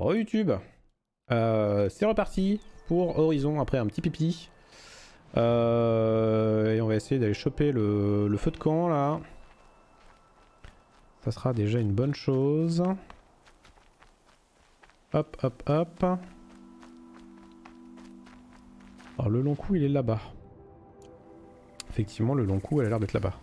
Re YouTube. Euh, c'est reparti pour Horizon après un petit pipi. Euh, et on va essayer d'aller choper le, le, feu de camp là. Ça sera déjà une bonne chose. Hop, hop, hop. Alors le long coup il est là-bas. Effectivement le long coup elle a l'air d'être là-bas.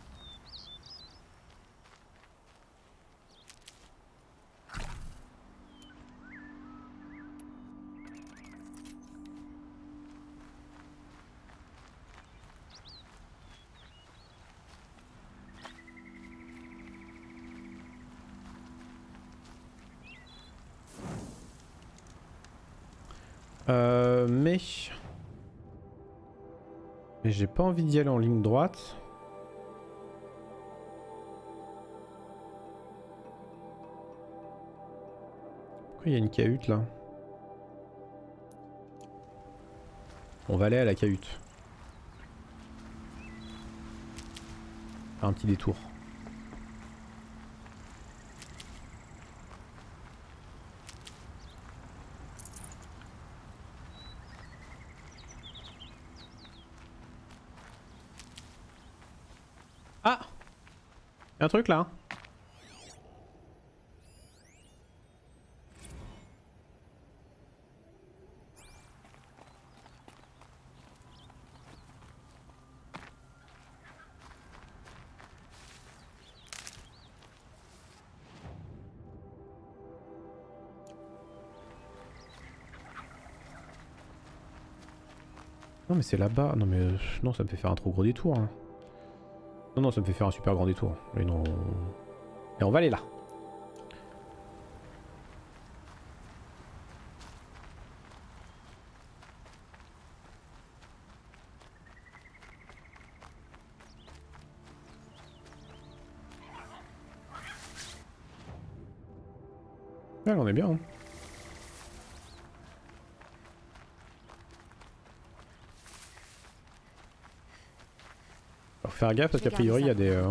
J'ai pas envie d'y aller en ligne droite. Pourquoi il y a une cahute là? On va aller à la cahute. un petit détour. Y'a truc là hein. Non mais c'est là-bas. Non mais non ça me fait faire un trop gros détour. Hein. Non, non, ça me fait faire un super grand détour. Et non... Et on va aller là. Faire gaffe parce qu'a priori il y a des... Euh,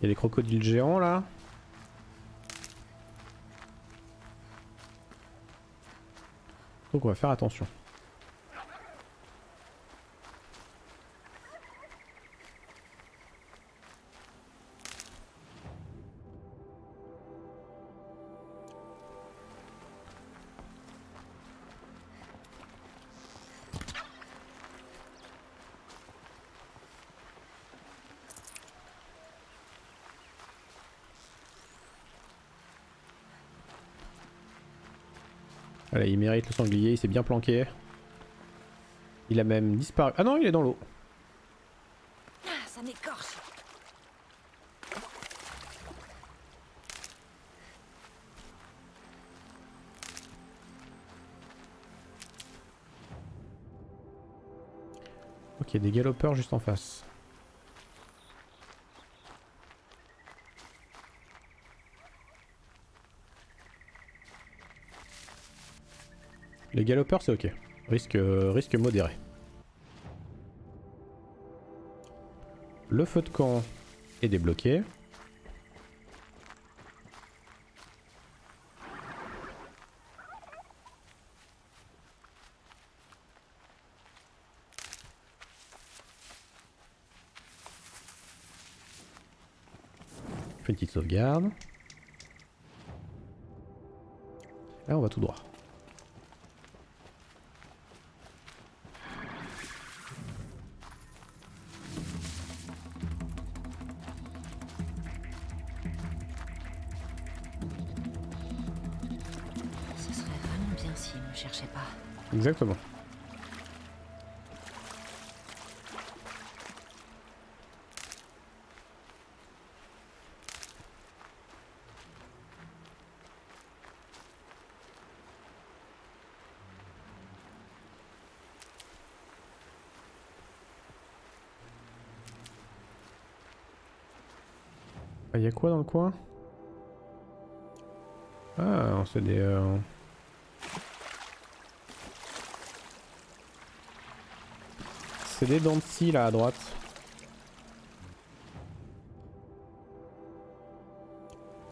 il y a des crocodiles géants là. Donc on va faire attention. Il mérite le sanglier, il s'est bien planqué. Il a même disparu. Ah non, il est dans l'eau. Ah, ça m'écorche. Ok, des galopeurs juste en face. Les galopeurs c'est ok. Risque, risque modéré. Le feu de camp est débloqué. Petite sauvegarde. Là on va tout droit. Exactement. Il ah, y a quoi dans le coin? Ah, c'est des... Euh, C'est des dents de scie là à droite.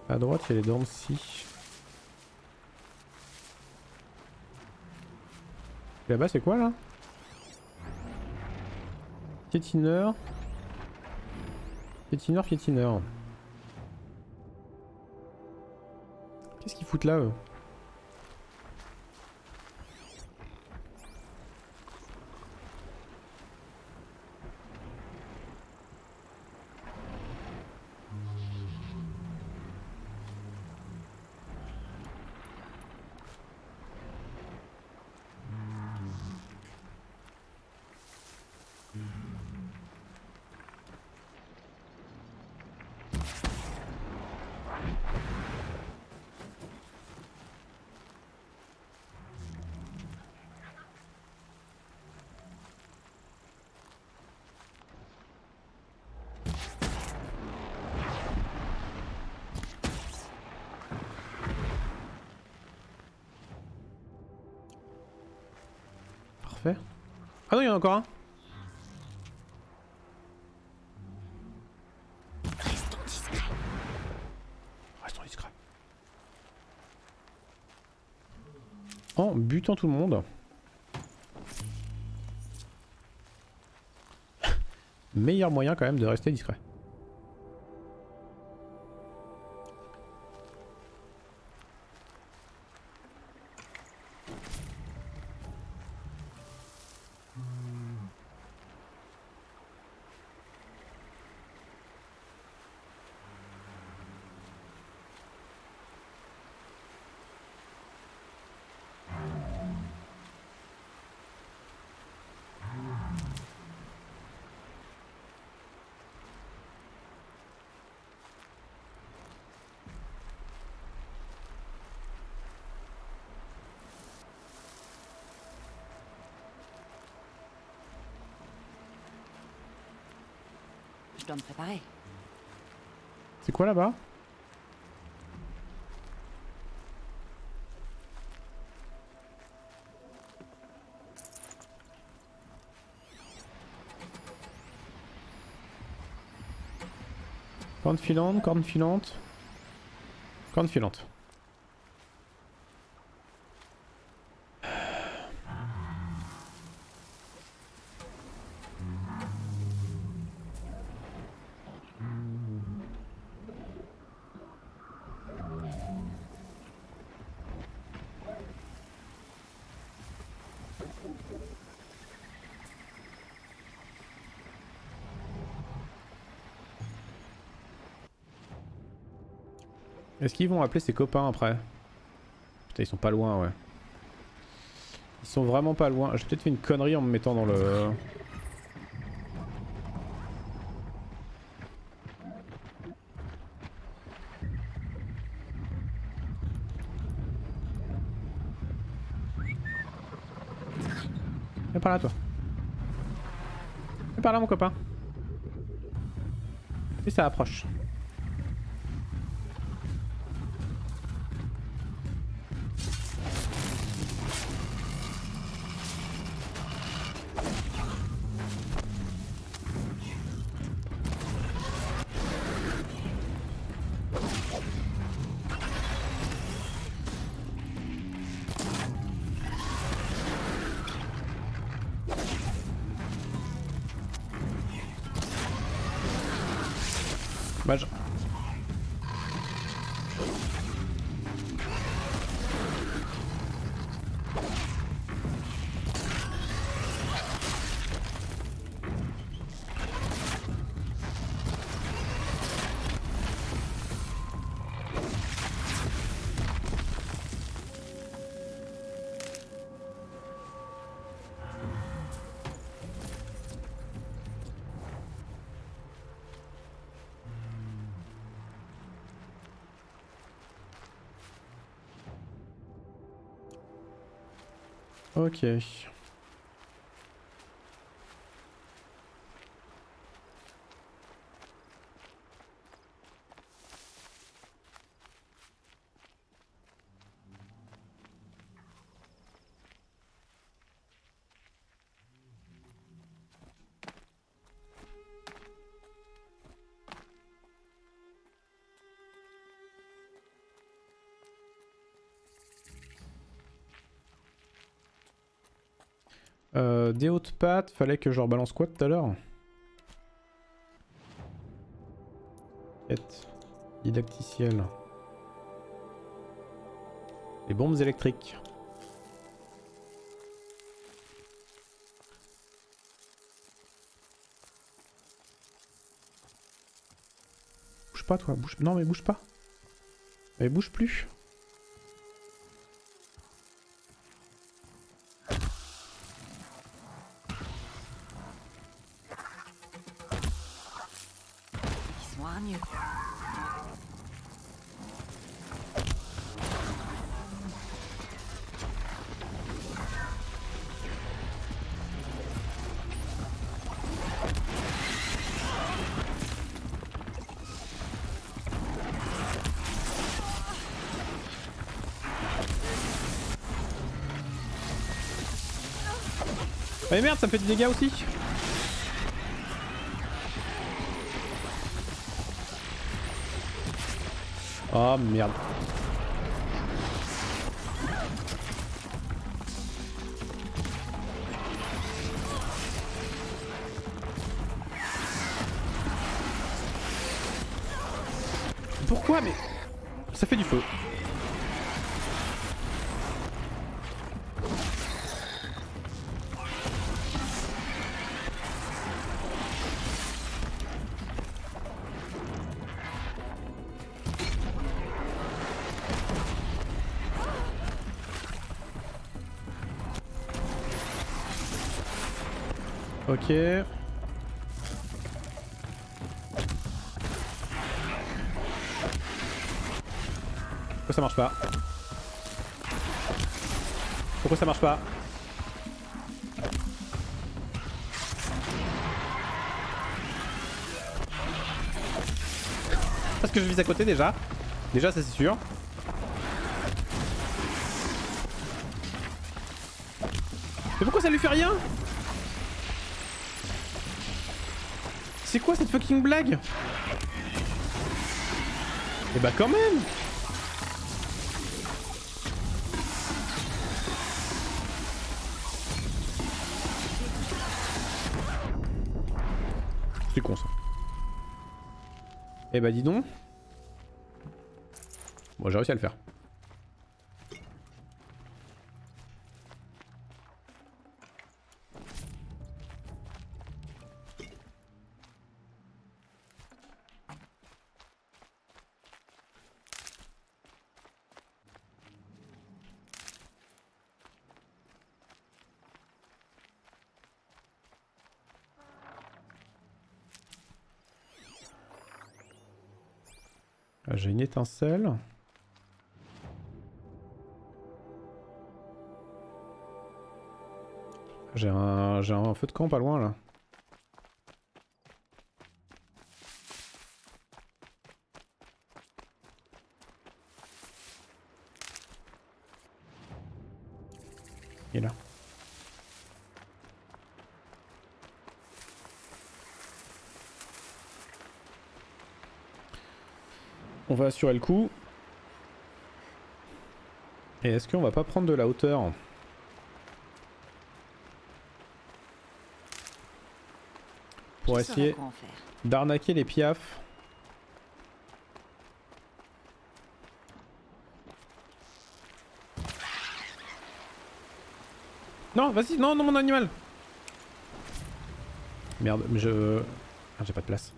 À droite, il y a les dents de scie. Là-bas, c'est quoi là? Piétineur. Piétineur, piétineur. Qu'est-ce qu'ils foutent là eux? Ah non, il y en a encore un Restons discrets. Restons discrets. En butant tout le monde. Meilleur moyen quand même de rester discret. Je dois me préparer. C'est quoi là-bas? Corne filante, corne filante. Corne filante. Est-ce qu'ils vont appeler ses copains après? Putain, ils sont pas loin, ouais. Ils sont vraiment pas loin. J'ai peut-être fait une connerie en me mettant dans le... Viens par là, toi. Viens par là, mon copain. Et ça approche. Ok. Des hautes pattes, fallait que je leur balance quoi tout à l'heure? Quête. Didacticiel. Les bombes électriques. Bouge pas toi, bouge. Non mais bouge pas. Mais bouge plus. Ça me fait des dégâts aussi. Oh merde. Ok. Pourquoi ça marche pas Pourquoi ça marche pas Parce que je vise à côté déjà. Déjà ça c'est sûr. Mais pourquoi ça lui fait rien C'est quoi cette fucking blague? Eh bah quand même C'est con ça. Eh bah dis donc. Bon j'ai réussi à le faire. J'ai une étincelle. J'ai un, un feu de camp pas loin là. Assurer le coup. Et est-ce qu'on va pas prendre de la hauteur Pour Je essayer d'arnaquer les piafs. Non, vas-y, non, non, mon animal Merde, mais je... Ah, j'ai pas de. Place.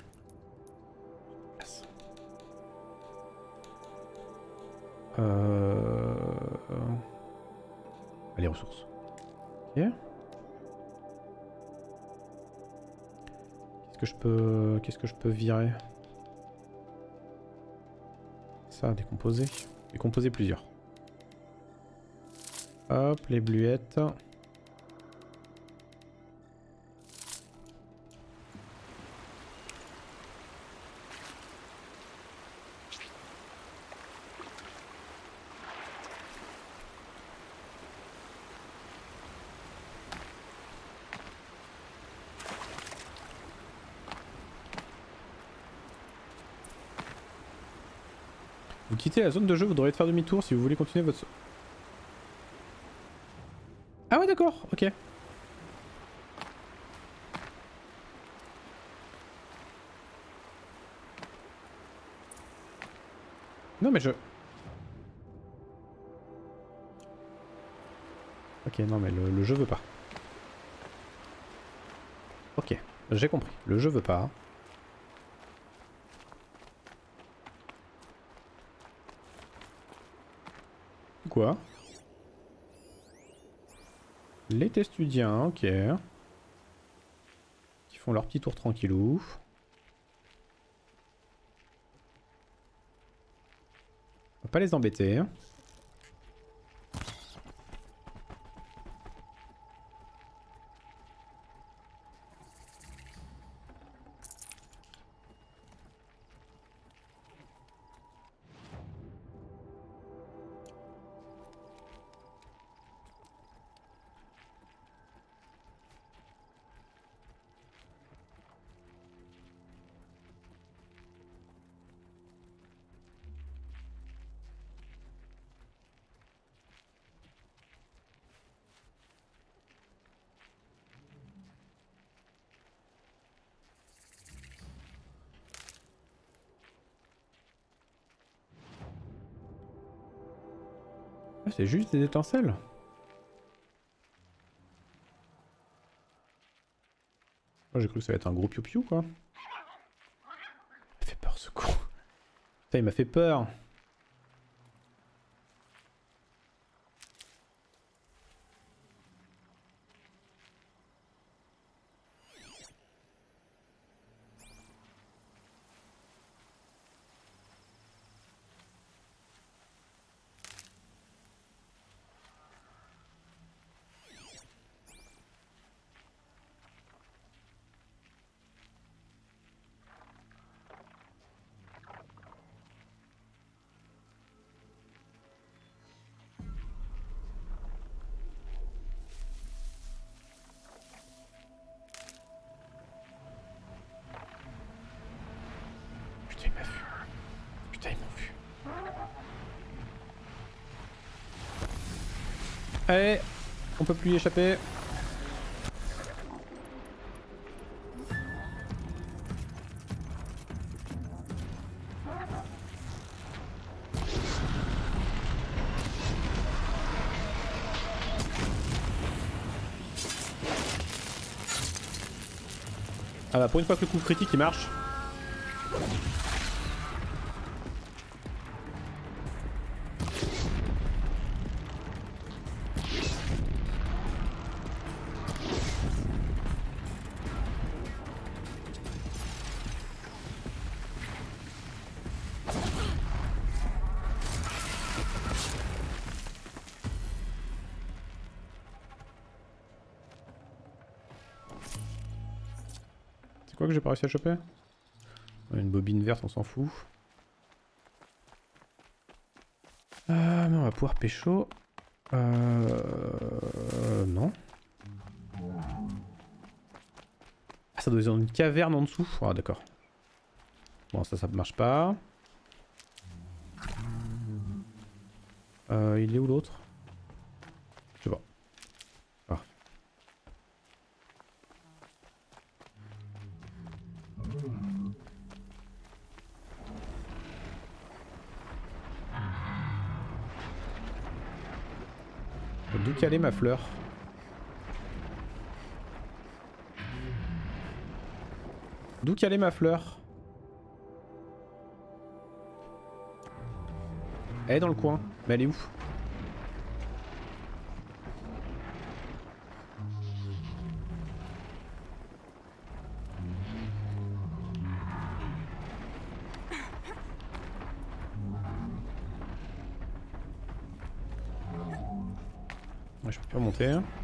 Euh... Allez, ressources. Ok. Qu'est-ce que je peux... Qu'est-ce que je peux virer? Ça, décomposer. Décomposer plusieurs. Hop, les bluettes. la zone de jeu, vous devriez faire demi-tour si vous voulez continuer votre... Ah ouais d'accord, ok. Non mais je... Ok, non mais le, jeu veut pas. Ok, j'ai compris, le jeu veut pas. Les testudiens, ok. Qui font leur petit tour tranquillou. On va pas les embêter. Ah, c'est juste des étincelles. Moi j'ai cru que ça allait être un gros piou-piou quoi. M'a fait peur ce con. Putain il m'a fait peur. Allez, on peut plus y échapper. Ah bah pour une fois que le coup critique il marche. Pas réussi à choper Une bobine verte, on s'en fout. Euh, mais on va pouvoir pécho. Euh... Non. Ah, ça doit être dans une caverne en dessous. Ah, d'accord. Bon, ça, ça marche pas. Euh, il est où l'autre? D'où qu'elle est ma fleur. D'où est ma fleur? Elle est dans le coin, mais elle est où? Ouais, je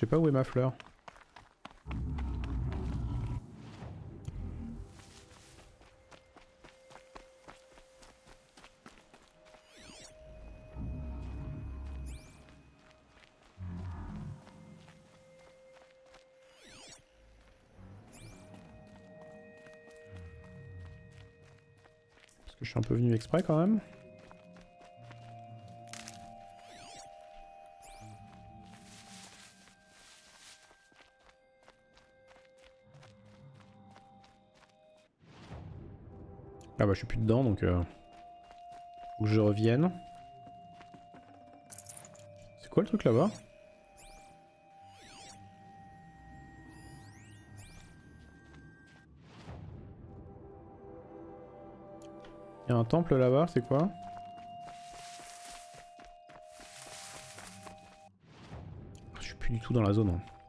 sais pas où est ma fleur. Parce que je suis un peu venu exprès quand même. Ah bah je suis plus dedans donc euh... que je revienne. C'est quoi le truc là-bas? Il y a un temple là-bas, c'est quoi? Je suis plus du tout dans la zone. hein.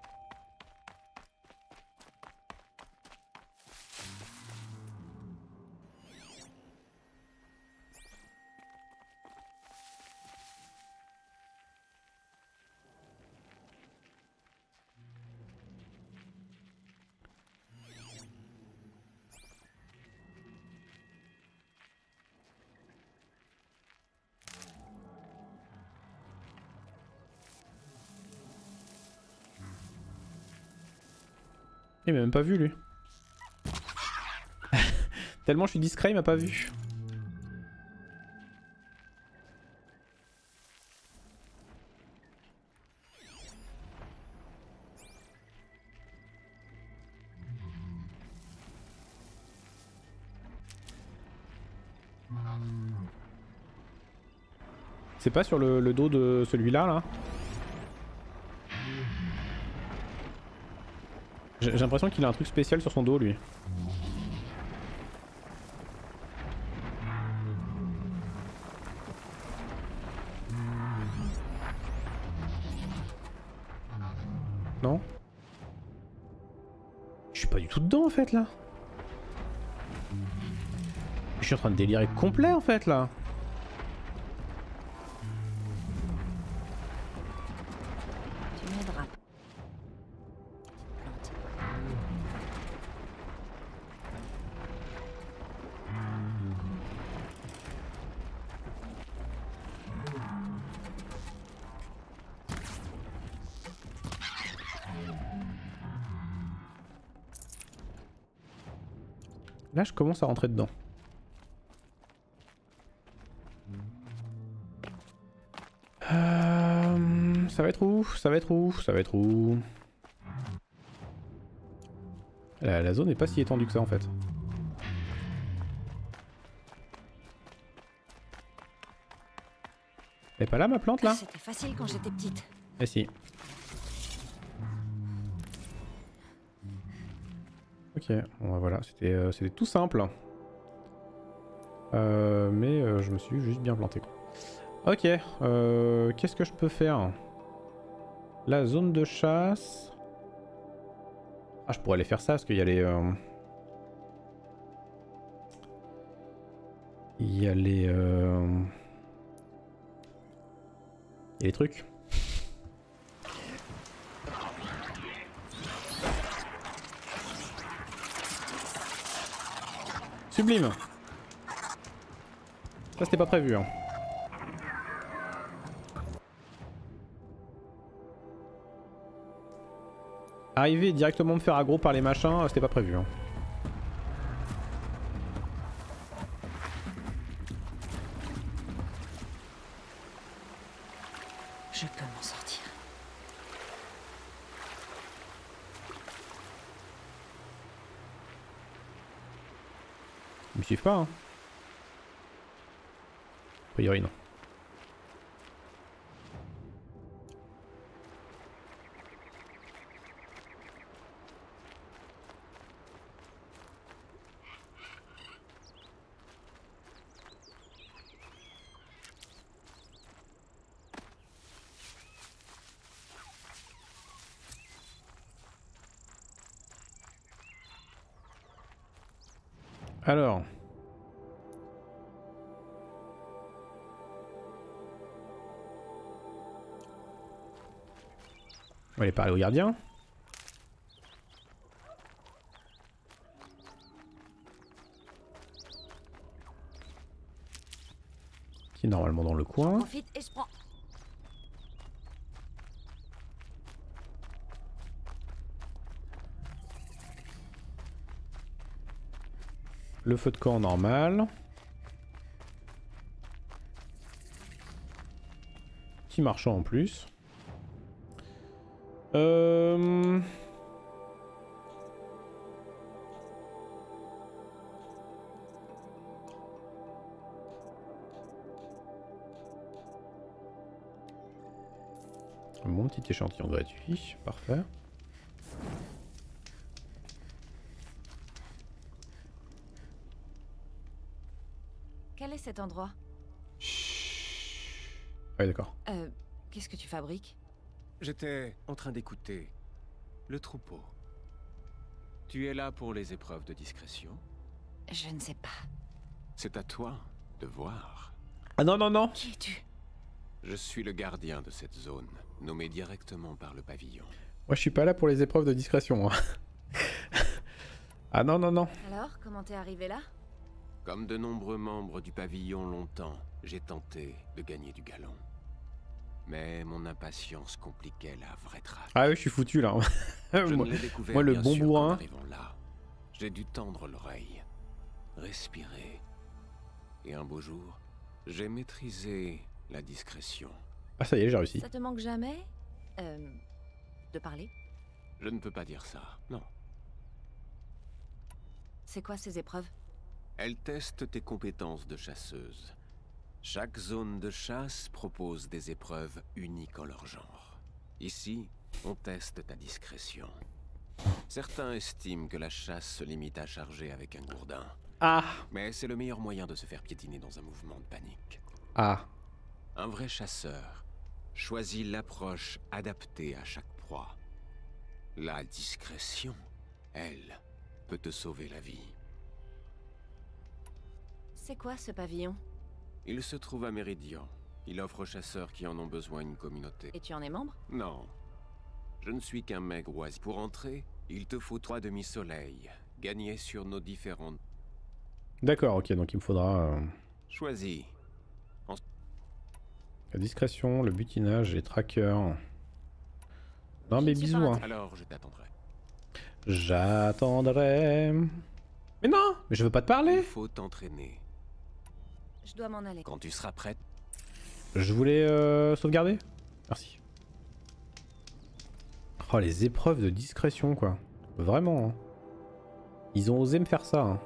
Pas vu lui. Tellement je suis discret, il m'a pas vu. C'est pas sur le, dos de celui-là là, j'ai l'impression qu'il a un truc spécial sur son dos lui. Non? Je suis pas du tout dedans en fait là. Je suis en train de délirer complet en fait là. Là je commence à rentrer dedans. Euh, ça va être où? Ça va être où? Ça va être où? La, la zone est pas si étendue que ça en fait. Elle est pas là ma plante là? C'était facile quand j'étais petite. Eh si. Voilà, c'était euh, c'était tout simple. Euh, mais euh, je me suis juste bien planté. Ok, qu'est-ce que je peux faire? La zone de chasse... Ah, je pourrais aller faire ça parce qu'il y a les... Il y a les... Il y a les trucs. Sublime Ça c'était pas prévu hein. Arriver directement me faire aggro par les machins, c'était pas prévu hein. pas. Hein. A priori non. Alors. Va aller parler au gardien. Qui est normalement dans le coin. Profite et je prends. Le feu de camp normal. Petit marchand en plus. Euh... Mon petit échantillon gratuit, parfait. Quel est cet endroit? Ouais, d'accord. Euh, qu'est-ce que tu fabriques? J'étais en train d'écouter le troupeau. Tu es là pour les épreuves de discrétion? Je ne sais pas. C'est à toi de voir. Ah non, non, non Qui es-tu? Je suis le gardien de cette zone, nommé directement par le pavillon. Moi je suis pas là pour les épreuves de discrétion. hein. ah non, non, non. Alors, comment t'es arrivé là? Comme de nombreux membres du pavillon longtemps, j'ai tenté de gagner du galon. Mais mon impatience compliquait la vraie traque. Ah oui, je suis foutu là. Je moi, ne l'ai découvert moi, le bon bourrin. J'ai dû tendre l'oreille, respirer. Et un beau jour, j'ai maîtrisé la discrétion. Ah ça y est, j'ai réussi. Ça te manque jamais Euh. de parler? Je ne peux pas dire ça, non. C'est quoi ces épreuves? Elle teste tes compétences de chasseuse. Chaque zone de chasse propose des épreuves uniques en leur genre. Ici, on teste ta discrétion. Certains estiment que la chasse se limite à charger avec un gourdin. Ah Mais c'est le meilleur moyen de se faire piétiner dans un mouvement de panique. Ah Un vrai chasseur choisit l'approche adaptée à chaque proie. La discrétion, elle, peut te sauver la vie. C'est quoi ce pavillon? Il se trouve à Méridian. Il offre aux chasseurs qui en ont besoin une communauté. Et tu en es membre? Non. Je ne suis qu'un maigre oiseau. Pour entrer, il te faut trois demi-soleils, gagnés sur nos différentes... D'accord, ok, donc il me faudra euh, Choisis. la discrétion, le butinage, les trackers. Non mais bisous hein. Alors, je t'attendrai. J'attendrai. Mais non Mais je veux pas te parler Il faut t'entraîner. Je dois m'en aller. Quand tu seras prête, Je voulais euh, sauvegarder Merci. Oh les épreuves de discrétion quoi. Vraiment. hein. Ils ont osé me faire ça. hein.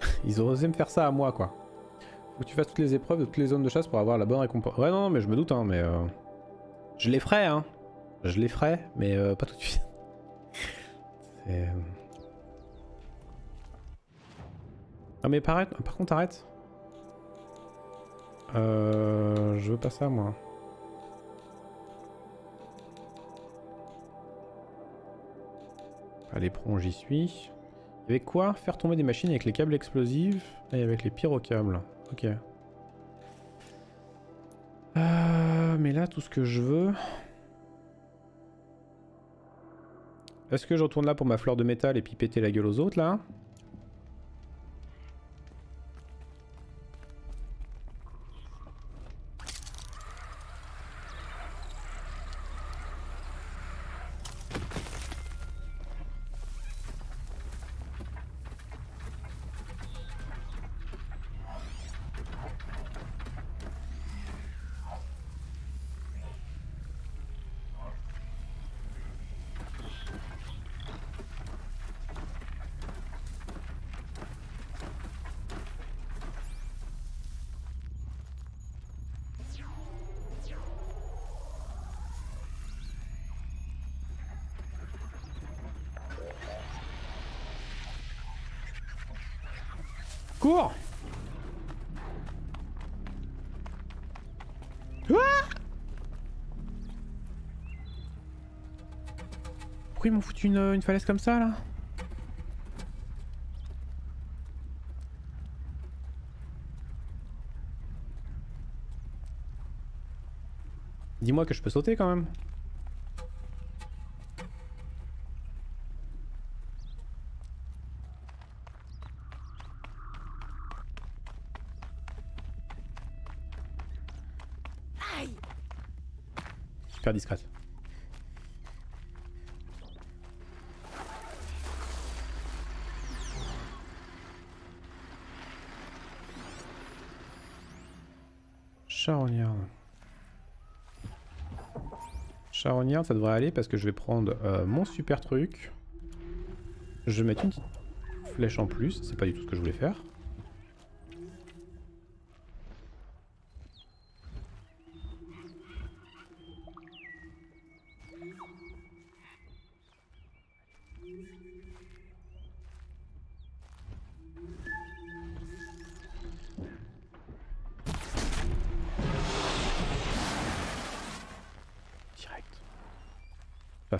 Ils ont osé me faire ça à moi quoi. Faut que tu fasses toutes les épreuves de toutes les zones de chasse pour avoir la bonne récompense. Ouais non, non mais je me doute hein mais... euh, Je les ferai hein. Je les ferai mais euh, pas tout de suite. C'est... Ah mais par, par contre arrête. Euh, je veux pas ça moi. Allez, prends, j'y suis. Avec quoi Faire tomber des machines avec les câbles explosifs et avec les pyrocâbles. Ok. Euh, mais là, tout ce que je veux... Est-ce que je retourne là pour ma fleur de métal et puis péter la gueule aux autres là? secours ah Pourquoi ils m'ont foutu une, une falaise comme ça là Dis-moi que je peux sauter quand même. Discrète. Charognard. Charognard, ça devrait aller parce que je vais prendre euh, mon super truc. Je vais mettre une petite flèche en plus, c'est pas du tout ce que je voulais faire.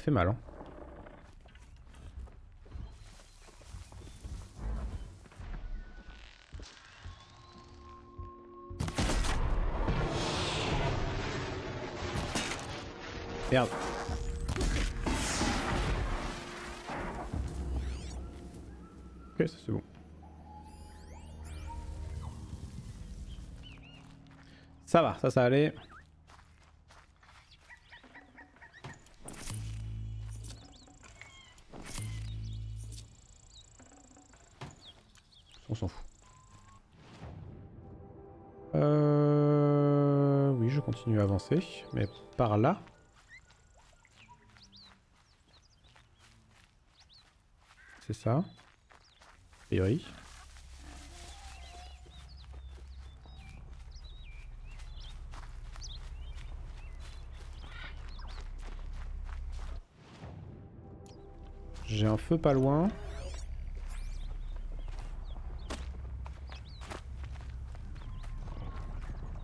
Fait mal, hein. Merde. Ok, c'est bon. Ça va, ça ça allait. Mais par là. C'est ça. Priori. J'ai un feu pas loin.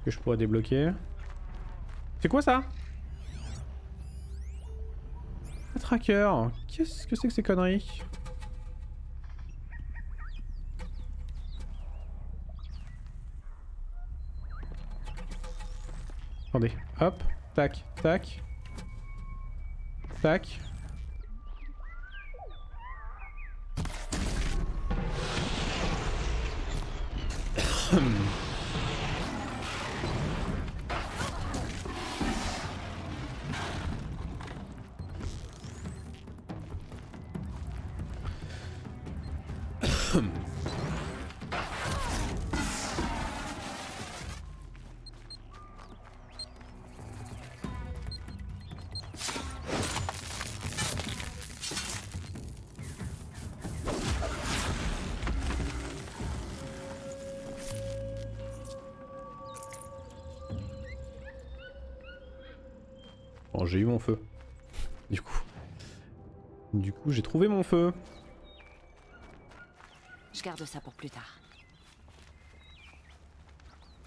Que je pourrais débloquer. C'est quoi ça Un tracker. Qu'est-ce que c'est que ces conneries Attendez, hop, tac, tac, tac.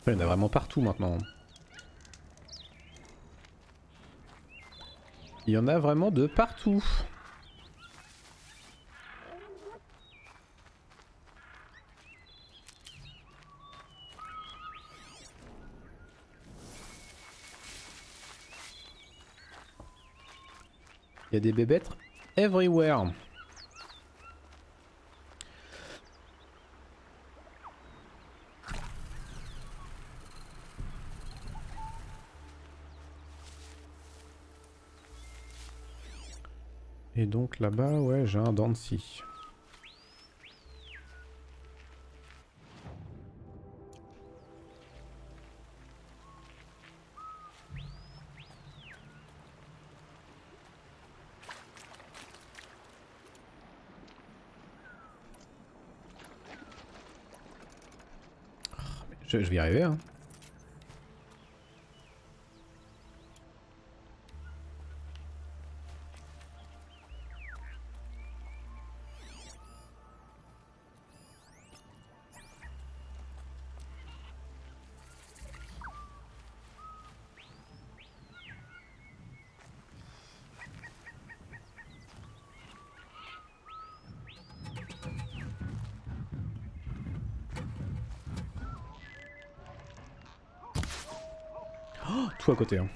Il y en a vraiment partout maintenant. Il y en a vraiment de partout. Il y a des bébêtes everywhere. Et donc là-bas, ouais, j'ai un scie. Je, je vais y arriver, hein. Hein.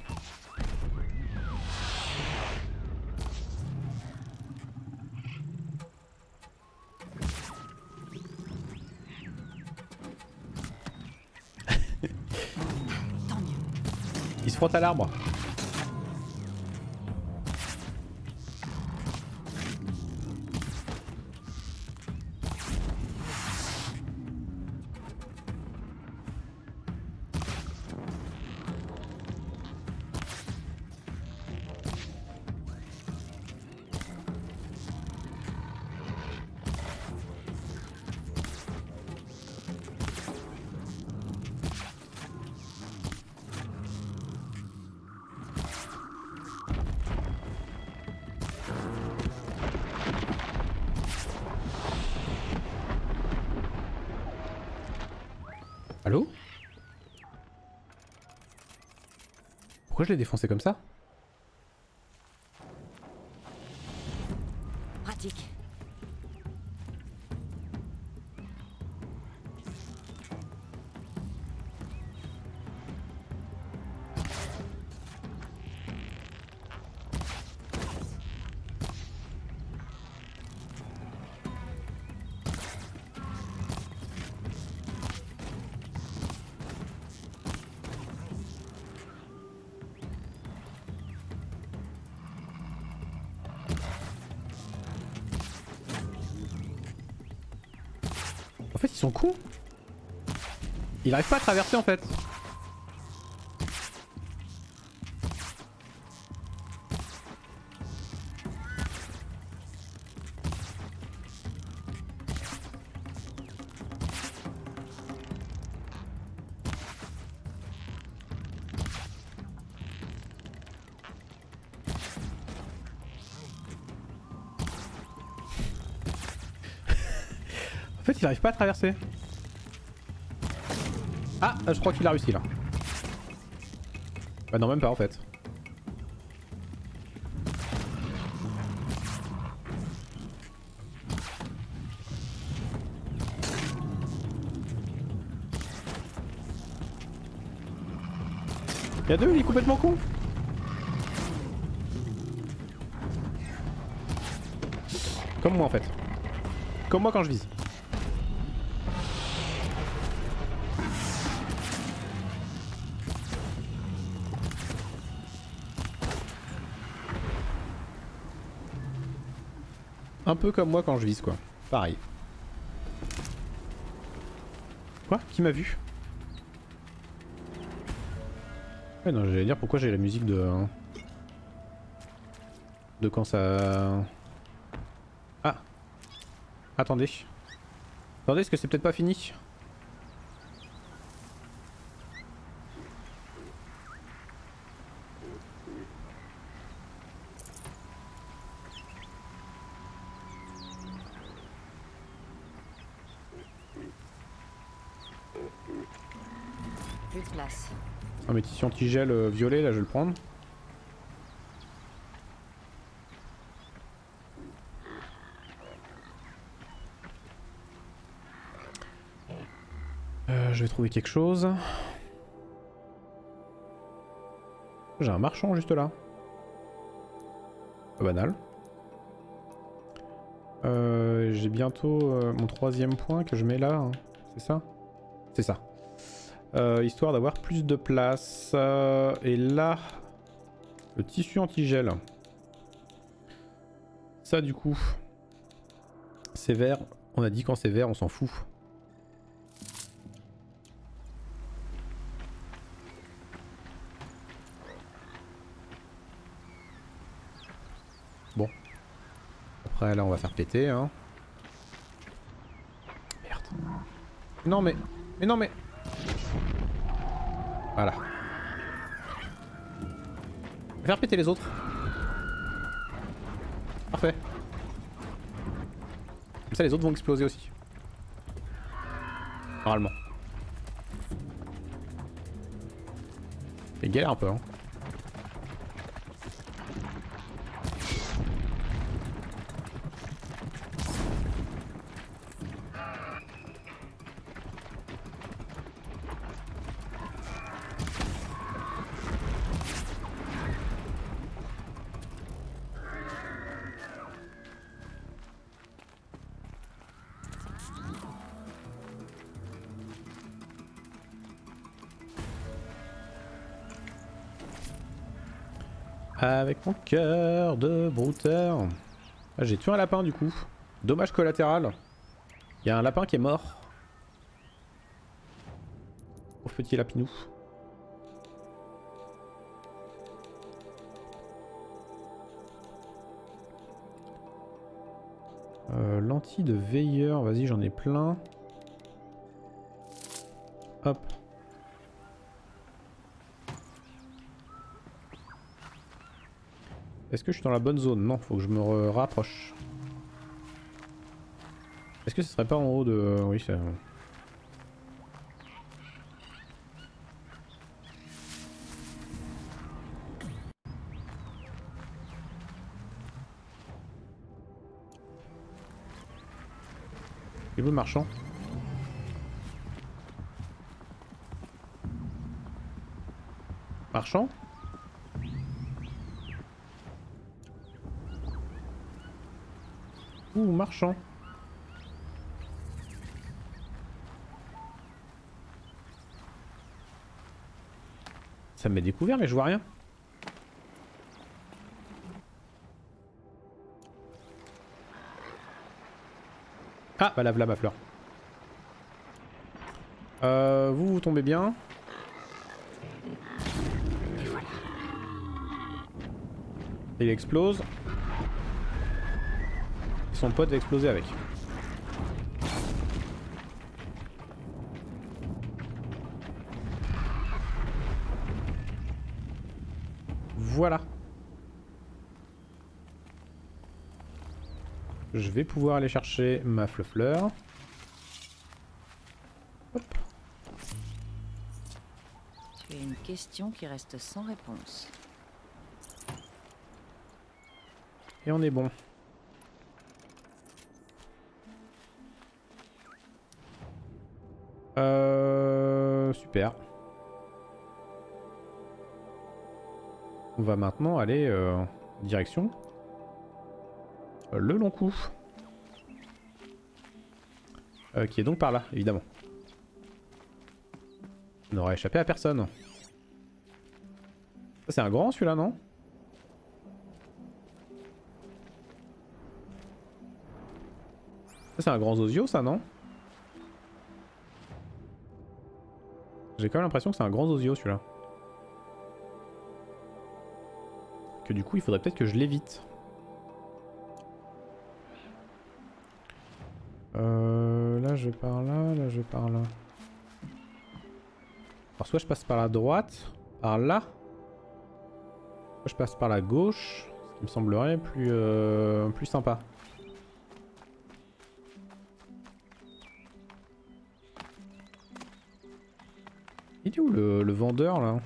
Il se frotte à l'arbre. Je l'ai défoncé comme ça? En fait, ils sont cons. Ils arrivent pas à traverser en fait. Il arrive pas à traverser. Ah, je crois qu'il a réussi là. Bah non, même pas en fait. Il y a deux, il est complètement con. Comme moi en fait. Comme moi quand je vise. Un peu comme moi quand je vise quoi. Pareil. Quoi? Qui m'a vu? Ouais non j'allais dire pourquoi j'ai la musique de... De quand ça... Ah Attendez. Attendez, est-ce que c'est peut-être pas fini? Métis antigel euh, violet, là je vais le prendre. Euh, je vais trouver quelque chose. J'ai un marchand juste là. Banal. Euh, J'ai bientôt mon troisième point que je mets là. hein. C'est ça? C'est ça. Euh, histoire d'avoir plus de place. Euh, et là, le tissu antigel. Ça du coup, c'est vert. On a dit quand c'est vert, on s'en fout. Bon. Après là on va faire péter hein. Merde. Non mais... Mais non mais... Voilà. Faire péter les autres. Parfait. Comme ça les autres vont exploser aussi. Normalement. C'est galère un peu hein. Mon cœur de brouteur. Ah, J'ai tué un lapin du coup. Dommage collatéral. Il y a un lapin qui est mort. Pauvre petit lapinou. Euh, Lentille de veilleur, vas-y j'en ai plein. Est-ce que je suis dans la bonne zone? Non, faut que je me rapproche. Est-ce que ce serait pas en haut de... Oui, c'est... Et le marchand? Marchand? Ouh, marchand. Ça m'est découvert mais je vois rien. Ah, bah là, voilà ma fleur. Euh, vous, vous tombez bien. Il explose. Son pote va exploser avec. Voilà. Je vais pouvoir aller chercher ma fleur. Hop. Tu as une question qui reste sans réponse. Et on est bon. On va maintenant aller euh, direction le long coup. Euh, qui est donc par là, évidemment. On n'aura échappé à personne. Ça c'est un grand celui-là, non? Ça c'est un grand Zozio ça, non? J'ai quand même l'impression que c'est un grand Zozio celui-là. Du coup il faudrait peut-être que je l'évite. Euh, là je pars là, là je pars là. Alors soit je passe par la droite, par là. Soit je passe par la gauche, ce qui me semblerait plus, euh, plus sympa. Il est où le, le vendeur là?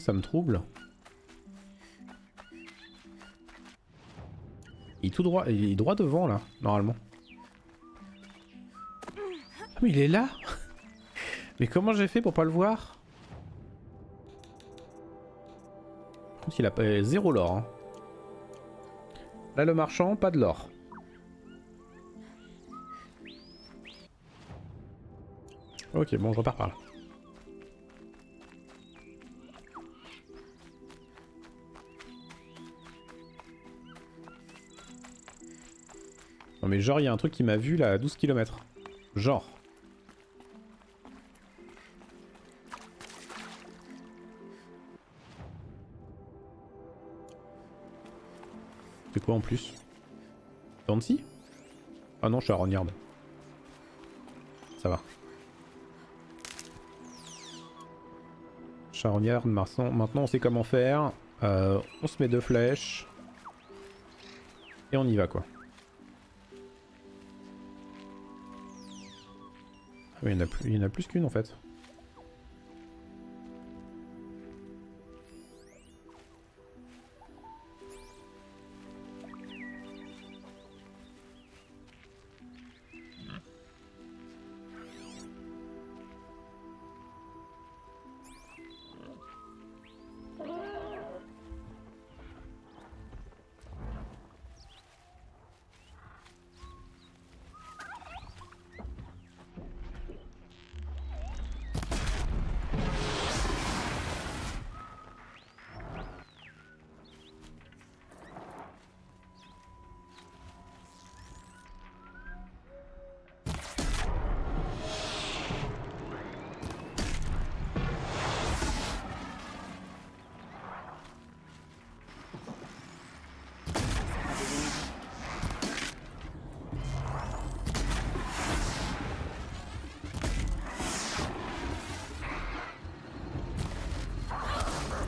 Ça me trouble. Il est tout droit, il est droit devant là, normalement. Ah mais il est là Mais comment j'ai fait pour pas le voir Par contre il a pas zéro l'or. Hein. Là le marchand, pas de l'or. Ok, bon, je repars par là. Non mais genre, il y a un truc qui m'a vu là à 12 km. Genre. C'est quoi en plus? Dancy? Ah non, je suis à. Ça va. Charognard. Maintenant on sait comment faire. Euh, on se met deux flèches. Et on y va quoi. Il y en a plus qu'une en fait.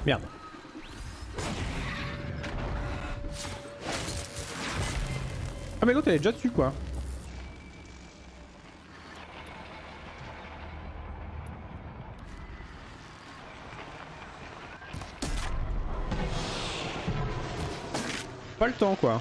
Merde. Ah mais l'autre elle est déjà dessus quoi. Pas le temps quoi.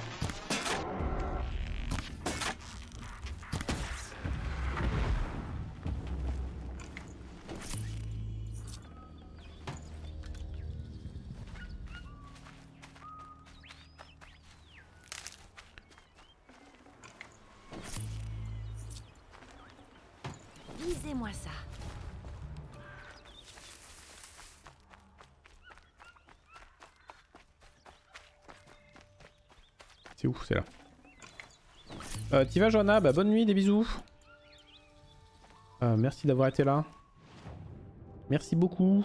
C'est là. Euh, T'y vas Johanna Bah bonne nuit, des bisous. Euh, merci d'avoir été là. Merci beaucoup.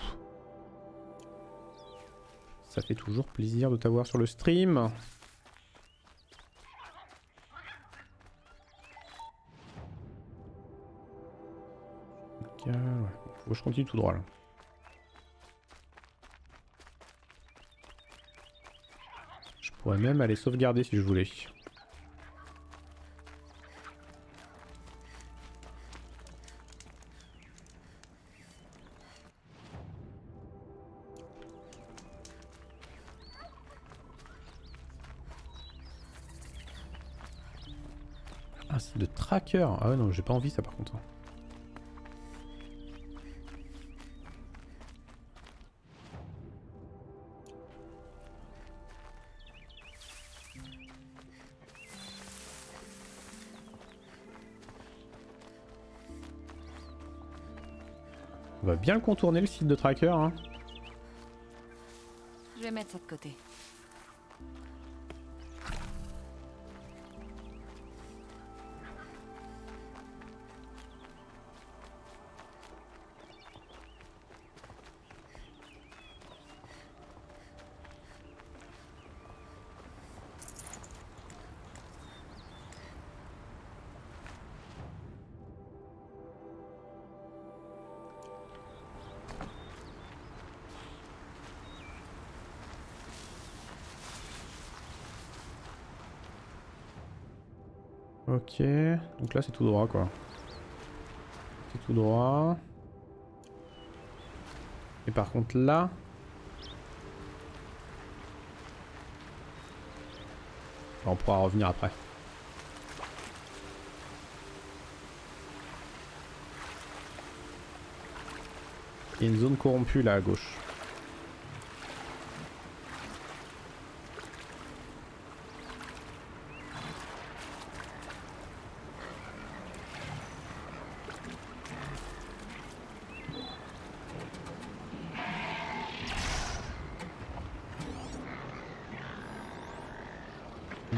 Ça fait toujours plaisir de t'avoir sur le stream. Ok, ouais. Faut que je continue tout droit là. Pourrais même aller sauvegarder si je voulais. Ah, c'est de tracker. Ah non, j'ai pas envie ça par contre. Va bien contourner le site de tracker. Hein. Je vais mettre ça de côté. Ok, donc là c'est tout droit quoi. C'est tout droit. Et par contre là... On pourra revenir après. Il y a une zone corrompue là à gauche.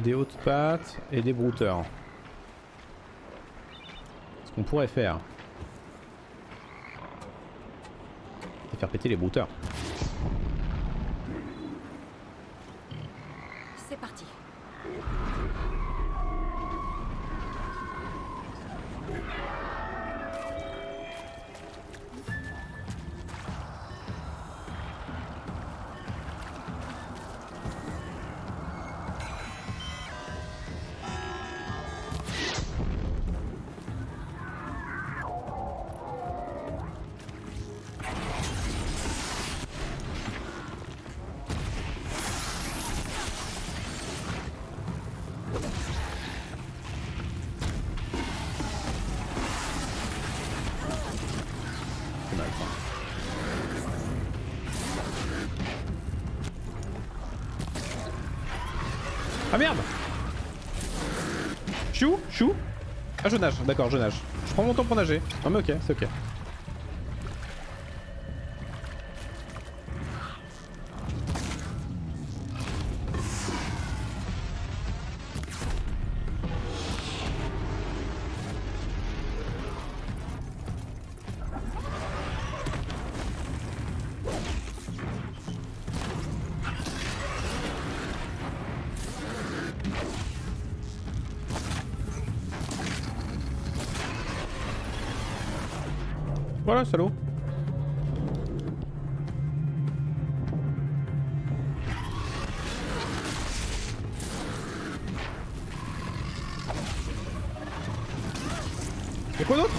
Des hautes pattes et des brouteurs. Ce qu'on pourrait faire. C'est faire péter les brouteurs. D'accord je nage. Je prends mon temps pour nager. Non mais ok, c'est ok. toi, salaud quoi d'autre?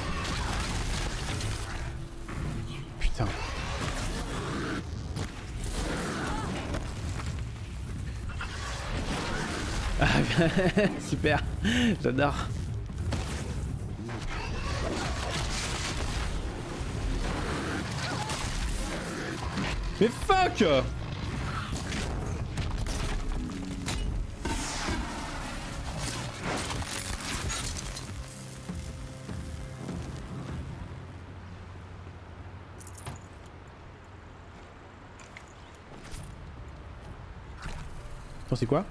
Putain. Ah, super, j'adore. Mais fuck c'est quoi?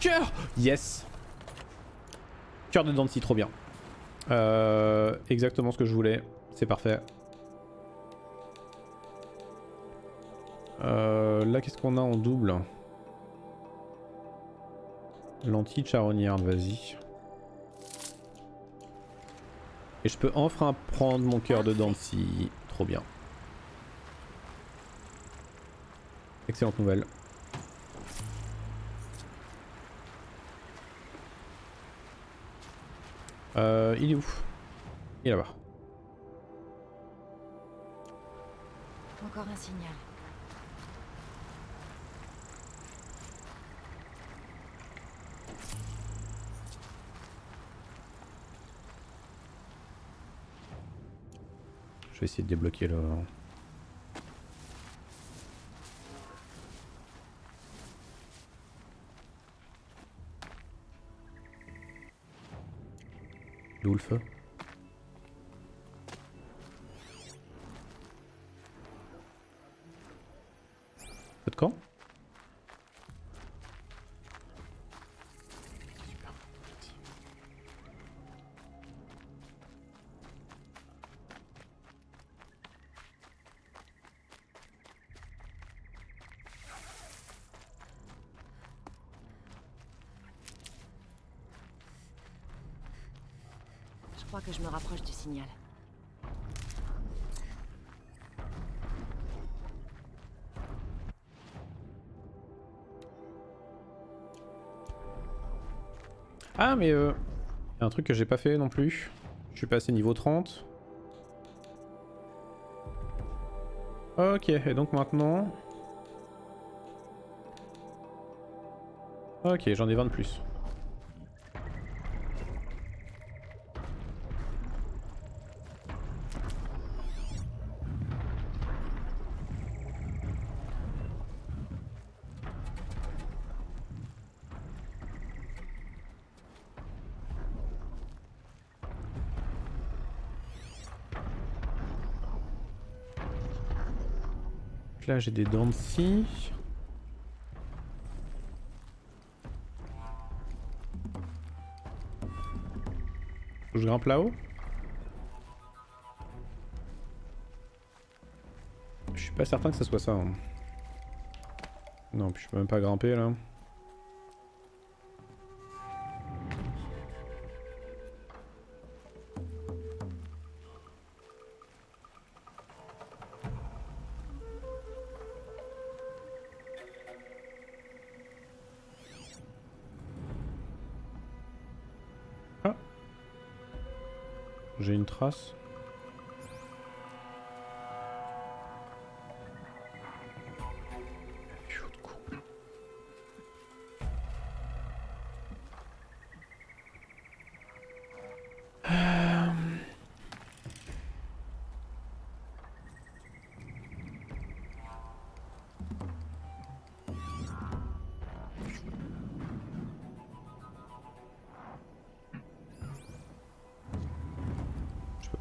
Cœur Yes Cœur de Dancy, trop bien. Euh, exactement ce que je voulais. C'est parfait. Là, qu'est-ce qu'on a en double Lentille charognarde, vas-y. Et je peux enfin prendre mon cœur de Dancy. Trop bien. Excellente nouvelle. Euh, il est où? Il est là-bas. Encore un signal. Je vais essayer de débloquer le... D'où le feu Feu de camp? Ah mais euh... un truc que j'ai pas fait non plus. Je suis passé niveau 30. Ok, et donc maintenant... Ok, j'en ai 20 de plus. Là j'ai des dents de scie. Faut que je grimpe là-haut Je suis pas certain que ce soit ça. hein. Non, puis je peux même pas grimper là.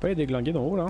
Pas les déglinguer d'en haut là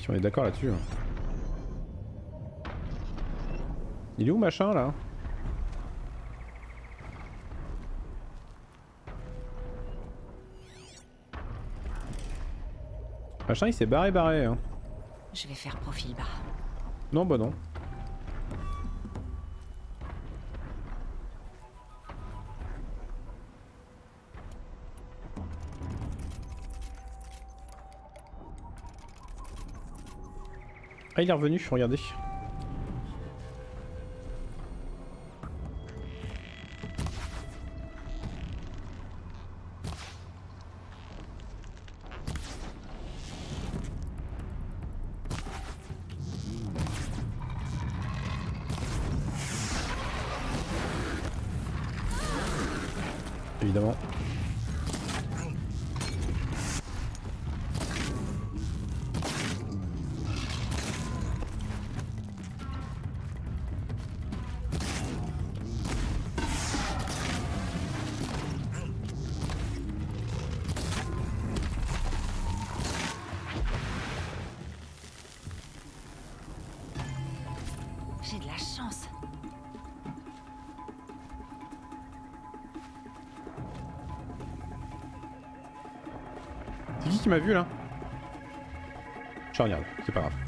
oui, on est d'accord là-dessus. hein. Il est où machin là? Machin il s'est barré barré hein. Je vais faire profil bas. Non bah non. Ah il est revenu, regardez. J'ai de la chance. C'est qui qui m'a vu là? Je regarde, c'est pas grave.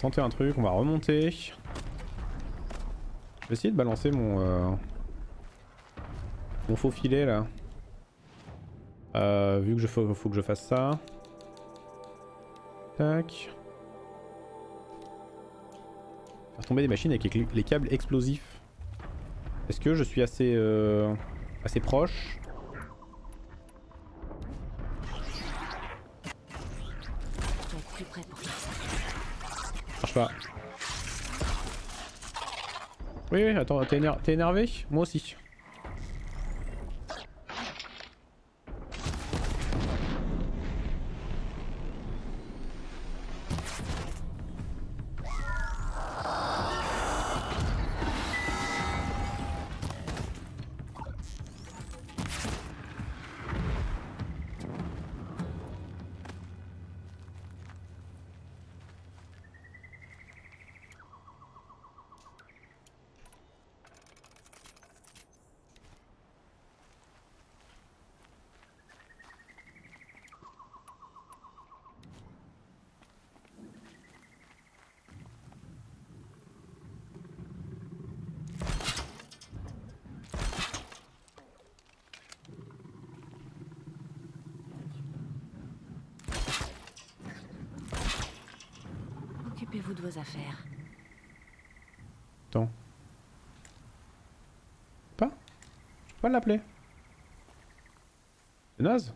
Tenter un truc, on va remonter. Je vais essayer de balancer mon, euh, mon faux filet là. Euh, vu que je faut, que je fasse ça. Tac. Faire tomber des machines avec les, les câbles explosifs. Est-ce que je suis assez, euh, assez proche? Marche pas. Oui, oui, attends, t'es éner- t'es énervé? Moi aussi. De vos affaires. Attends. Pas Je peux pas l'appeler. C'est naze.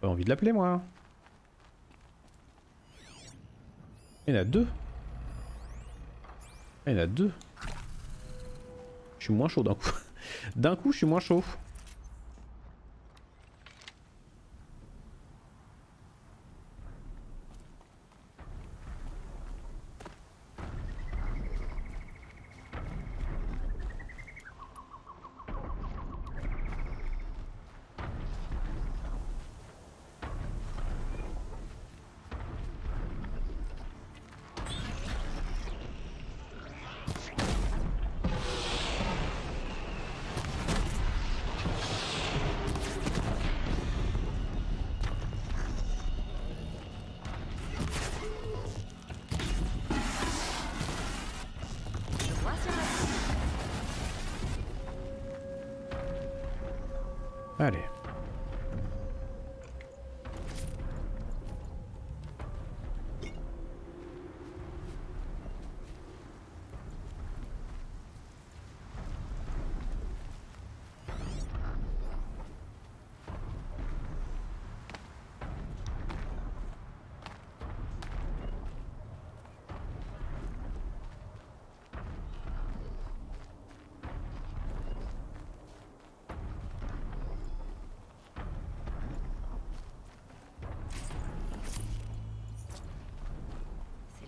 Pas envie de l'appeler moi. Il y en a deux. Il y en a deux. Je suis moins chaud d'un coup. d'un coup, je suis moins chaud.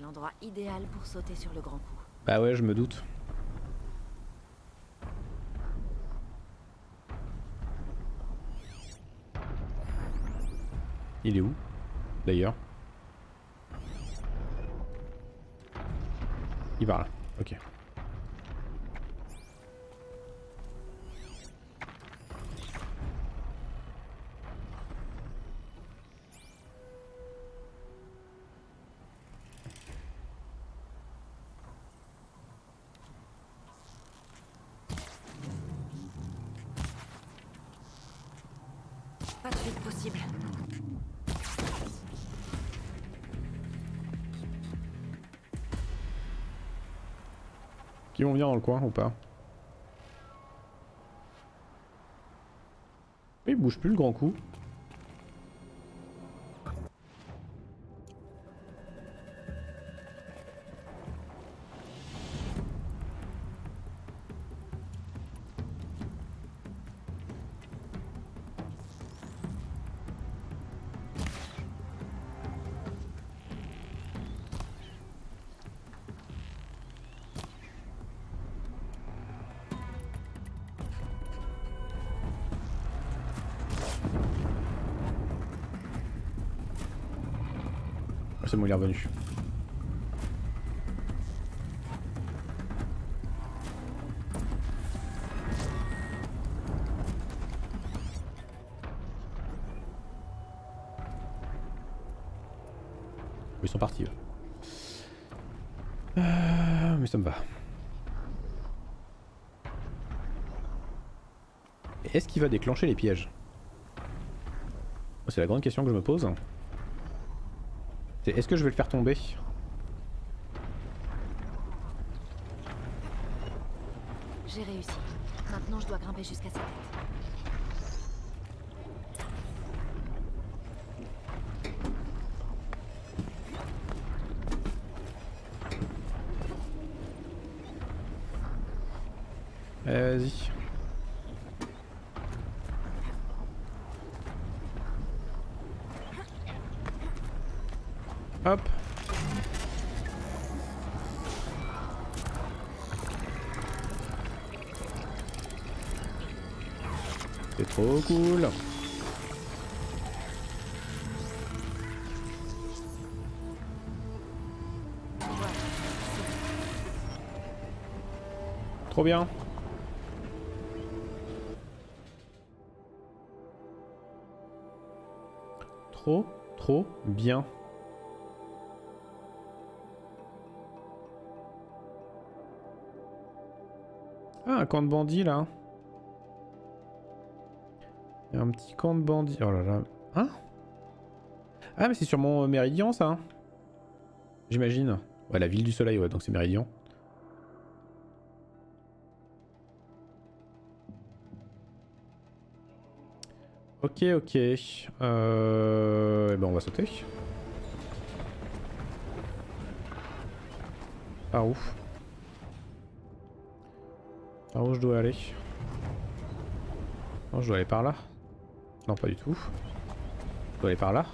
Endroit idéal pour sauter sur le grand coup. Bah ouais, je me doute. Il est où D'ailleurs? Il va là, ok. Qui vont venir dans le coin ou pas Il bouge plus le grand coup. Est revenu. Ils sont partis. Euh, mais ça me va. Est-ce qu'il va déclencher les pièges? C'est la grande question que je me pose. Est-ce que je vais le faire tomber J'ai réussi. Maintenant je dois grimper jusqu'à sa tête. Trop, trop bien. un camp de bandits là. Un petit camp de bandits. Oh là là. Hein? Ah mais c'est sur mon méridien ça hein? J'imagine. Ouais la ville du soleil ouais donc c'est méridien. Ok ok. Euh... Eh ben on va sauter. Par où Par où je dois aller? Non, je dois aller par là. Non, pas du tout. Je dois aller par là.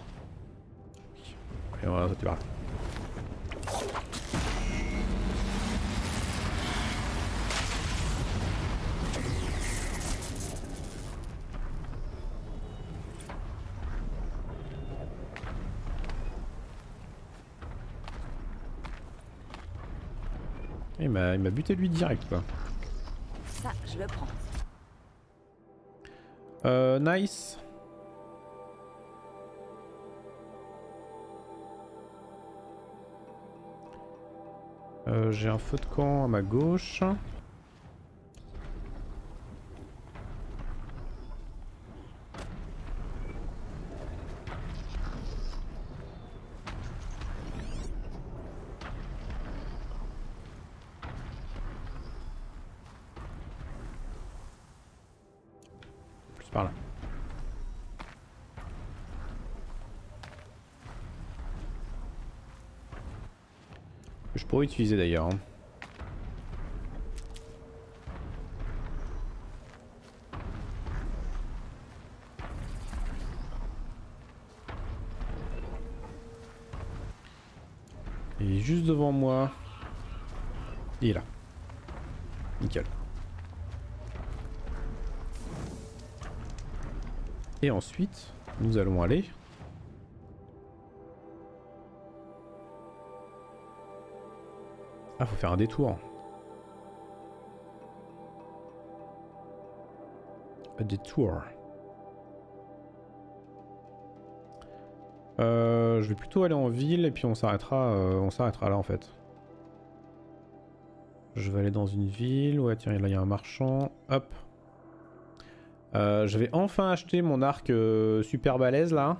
Et on va sauter par là. Il m'a buté lui direct quoi. Ça, je le prends. Euh, nice. Euh, J'ai un feu de camp à ma gauche. Utiliser d'ailleurs. Hein. Il est juste devant moi. Il est là. Nickel. Et ensuite, nous allons aller Ah, faut faire un détour. Un détour. Euh, je vais plutôt aller en ville et puis on s'arrêtera euh, on s'arrêtera là en fait. Je vais aller dans une ville. Ouais tiens là il y a un marchand. Hop. Euh, je vais enfin acheter mon arc super balèze là.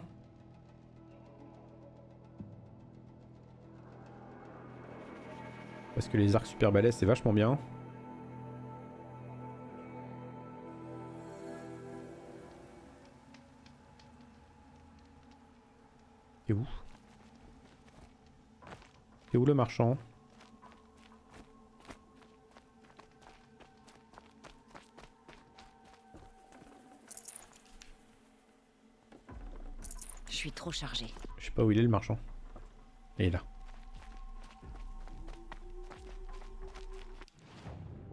Parce que les arcs super balèzes c'est vachement bien. Et où? Et où le marchand? Je suis trop chargé. Je sais pas où il est le marchand. Il est là.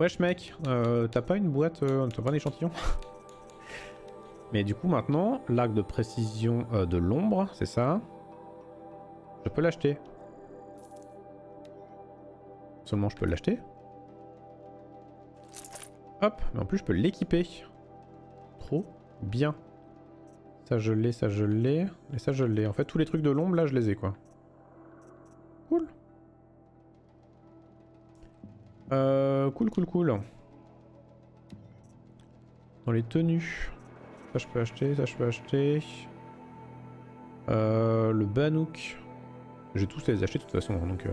Wesh mec, euh, t'as pas une boîte, euh, t'as pas un échantillon Mais du coup maintenant, l'arc de précision euh, de l'ombre, c'est ça Je peux l'acheter. Seulement je peux l'acheter. Hop, mais en plus je peux l'équiper. Trop bien. Ça je l'ai, ça je l'ai, et ça je l'ai. En fait tous les trucs de l'ombre là je les ai quoi. Euh, cool, cool, cool. Dans les tenues. Ça, je peux acheter, ça, je peux acheter. Euh, le Banouk. J'ai tous les acheter de toute façon, donc... Euh...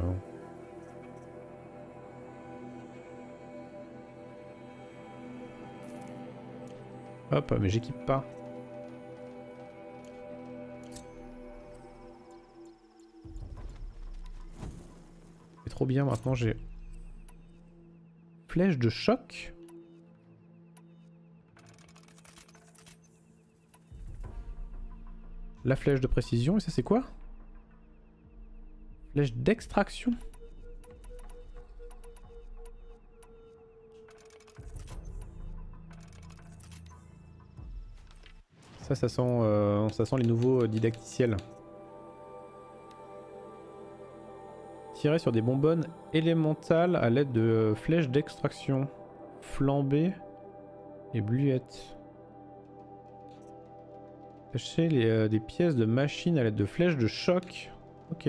Hop, mais j'équipe pas. C'est trop bien, maintenant j'ai Flèche de choc. La flèche de précision, et ça c'est quoi? Flèche d'extraction Ça, ça sent, euh, ça sent les nouveaux didacticiels. Tirer sur des bonbonnes élémentales à l'aide de flèches d'extraction. Flambée et bluettes. Cacher euh, des pièces de machine à l'aide de flèches de choc. Ok.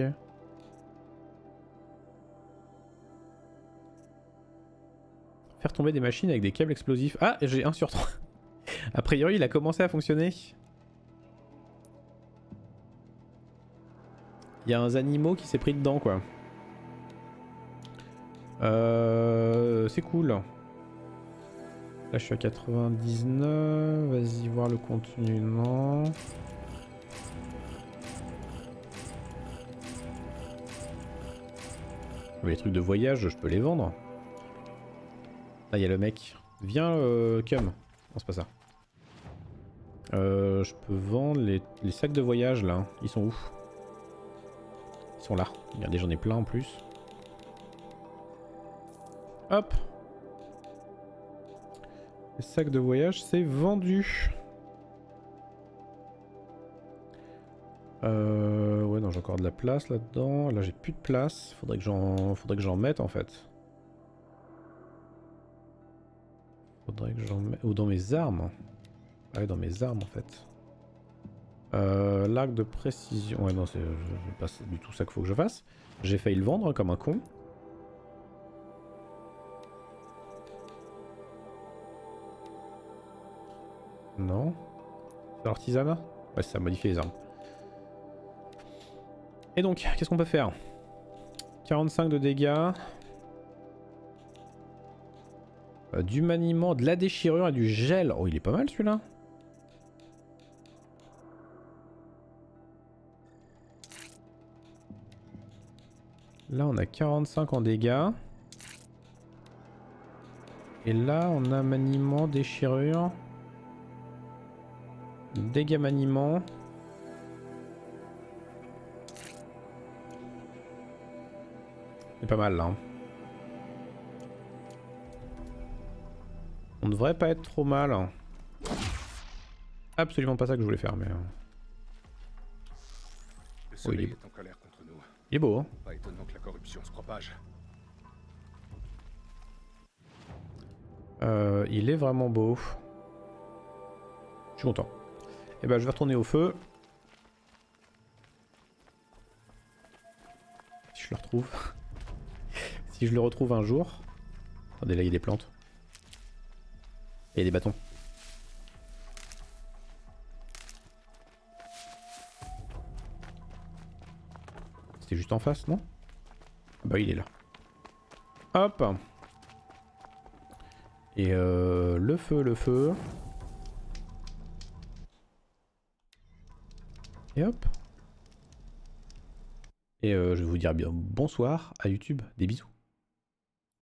Faire tomber des machines avec des câbles explosifs. Ah, j'ai 1 sur 3. a priori, il a commencé à fonctionner. Il y a un animal qui s'est pris dedans, quoi. Euh, c'est cool. Là je suis à 99. Vas-y voir le contenu. Non. Les trucs de voyage, je peux les vendre. Là, il y a le mec. Viens, euh, cum. Non, c'est pas ça. Euh, je peux vendre les, les, sacs de voyage là. Ils sont où? Ils sont là. Regardez, j'en ai plein en plus. Hop Les sacs de voyage, c'est vendu. Euh, ouais, non, j'ai encore de la place là-dedans. Là, j'ai plus de place. Faudrait que j'en, faudrait que j'en mette en fait. Faudrait que j'en mette. Ou dans mes armes. Ah ouais, dans mes armes en fait. Euh, L'arc de précision. Ouais, non, c'est pas du tout ça qu'il faut que je fasse. J'ai failli le vendre comme un con. Non. C'est l'artisanat? Ouais, ça modifie les armes. Et donc, qu'est-ce qu'on peut faire? 45 de dégâts. Euh, du maniement, de la déchirure et du gel. Oh, il est pas mal celui-là. Là, on a 45 en dégâts. Et là, on a maniement, déchirure. Dégâts maniement. C'est pas mal là. Hein. On devrait pas être trop mal. Hein. Absolument pas ça que je voulais faire, mais... Euh. Le soleil est... en colère contre nous. Il est beau, hein Pas étonnant que la corruption se propage. Euh, il est vraiment beau. Je suis content. Et eh ben je vais retourner au feu. Si je le retrouve. Si je le retrouve un jour... Attendez, là il y a des plantes. A des bâtons. C'était juste en face, non? Bah il est là. Hop Et euh, le feu, le feu. Et euh, je vais vous dire bonsoir à YouTube. Des bisous.